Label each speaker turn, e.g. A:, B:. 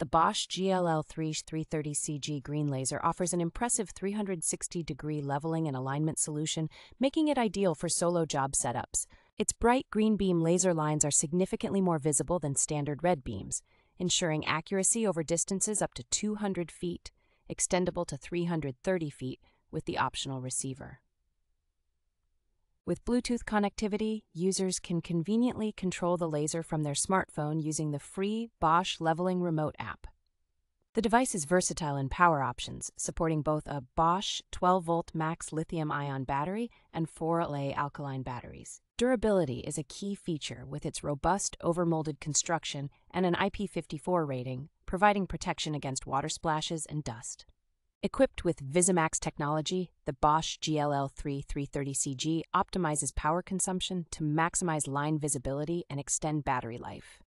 A: The Bosch GLL3 330CG green laser offers an impressive 360 degree leveling and alignment solution, making it ideal for solo job setups. Its bright green beam laser lines are significantly more visible than standard red beams, ensuring accuracy over distances up to 200 feet, extendable to 330 feet with the optional receiver. With Bluetooth connectivity, users can conveniently control the laser from their smartphone using the free Bosch Leveling Remote app. The device is versatile in power options, supporting both a Bosch 12 volt max lithium ion battery and 4A alkaline batteries. Durability is a key feature with its robust overmolded construction and an IP54 rating, providing protection against water splashes and dust. Equipped with VisiMax technology, the Bosch GLL3 330CG optimizes power consumption to maximize line visibility and extend battery life.